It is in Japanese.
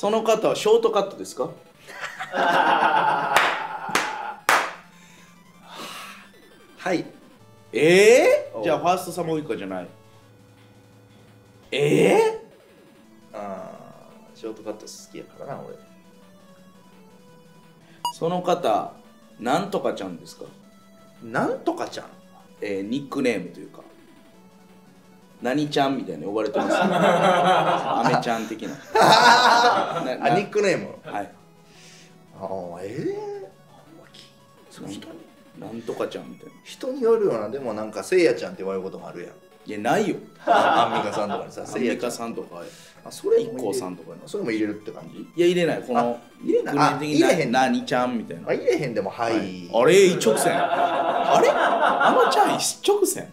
その方はショートカットですか？はい。ええお。じゃあファーストサマーウイカじゃない。ええあーショートカット好きやからな俺。その方なんとかちゃんですか？なんとかちゃん？えー、ニックネームというか何ちゃんみたいに呼ばれてます。アメちゃん的な。なあなニックネーム。はい。ああええその人に？なんとかちゃんみたいな。人によるよな。でもなんかせいやちゃんって言われることもあるやん。いやないよ。アンミカさんとかにさアンミカさんとかあそれも IKKO さんとかにそれも入れるって感じ？いや入れない。この入れない。あ入れへん。な何ちゃんみたいな。あ入れへんでもはい、あれ一直線。あれ？あのちゃん一直線